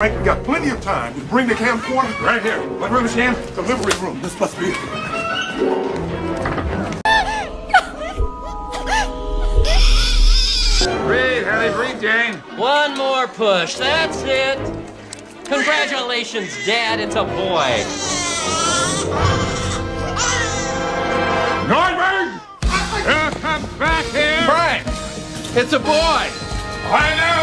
Frank, we got plenty of time Just bring the camcorder right here. What room is she in? The room. This must be. Breathe, Hallie, breathe, Jane. One more push. That's it. Congratulations, Dad. It's a boy. Nordberg! Who comes back here? Frank, it's a boy. I know!